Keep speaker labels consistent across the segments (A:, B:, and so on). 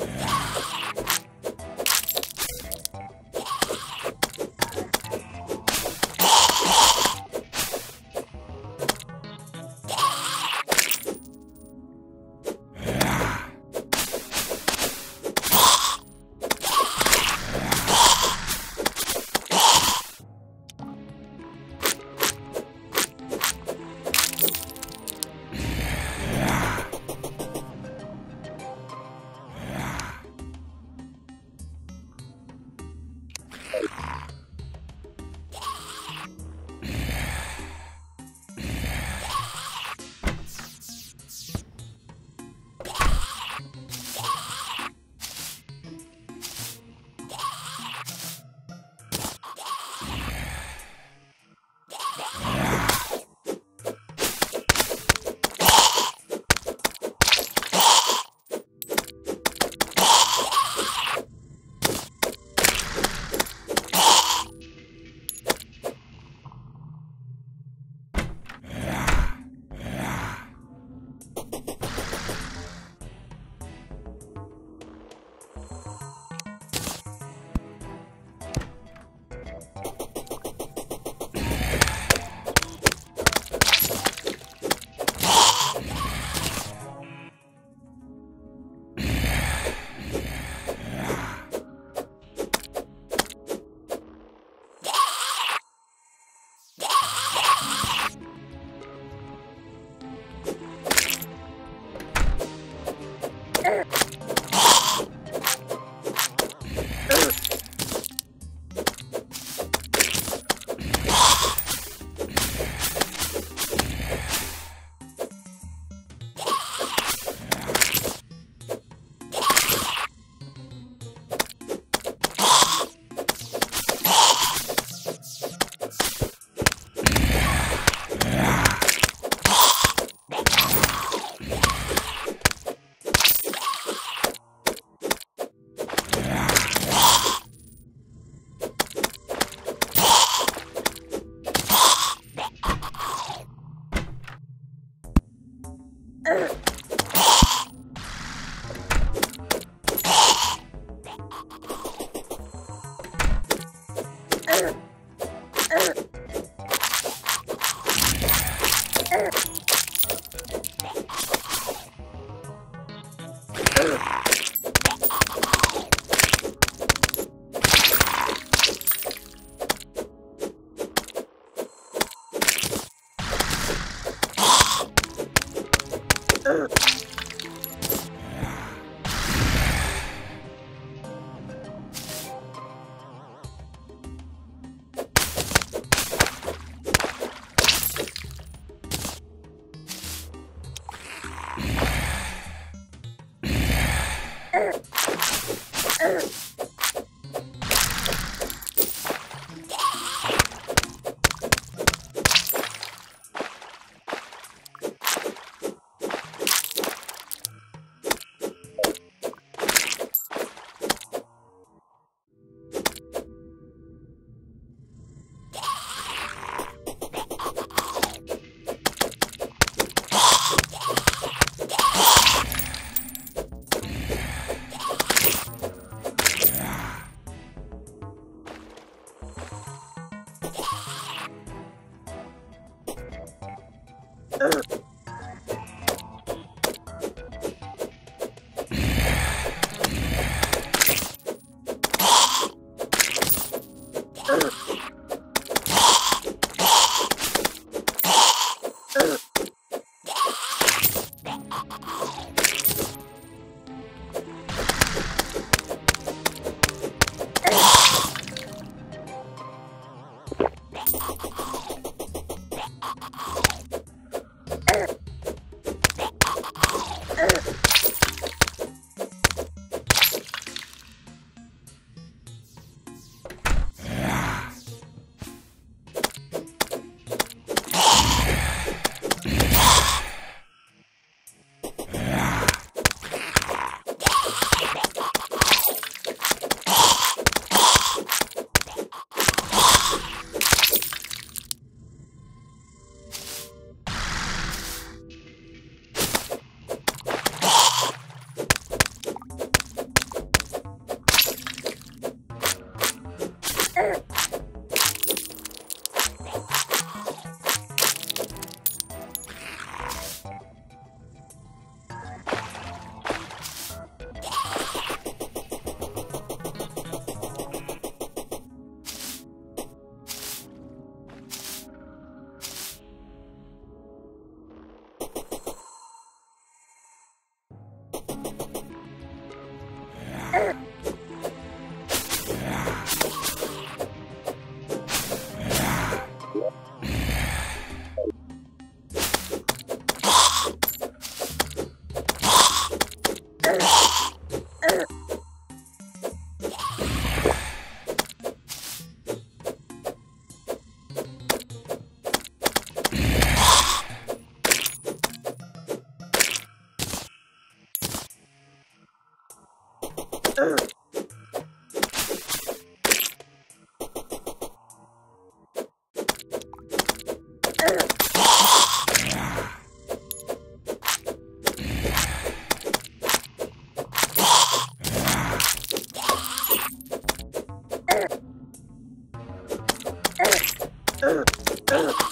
A: Yeah. Oh, Urgh! Urgh!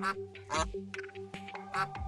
A: Thank you.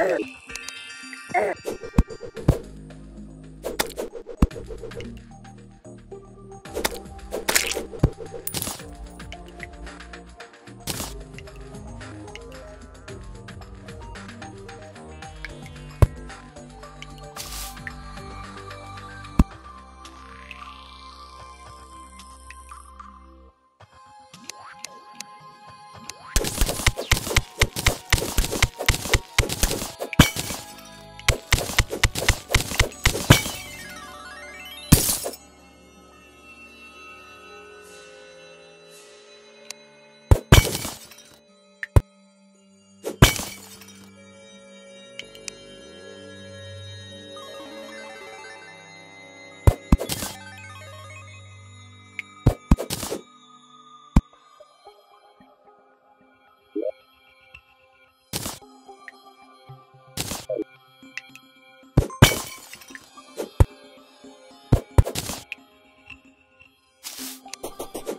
A: Urgh.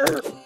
A: Urgh.